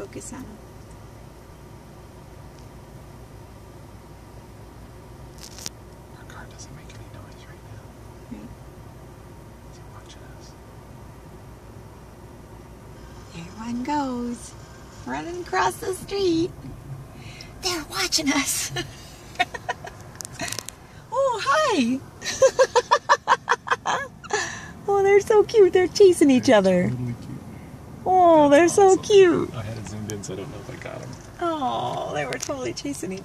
focus on them. Our car doesn't make any noise right now. Right. Is he watching us? There one goes, running across the street. They're watching us. oh, hi. oh, they're so cute. They're chasing each other. Oh, they're so cute. So I don't know if I got him. Oh, they were totally chasing each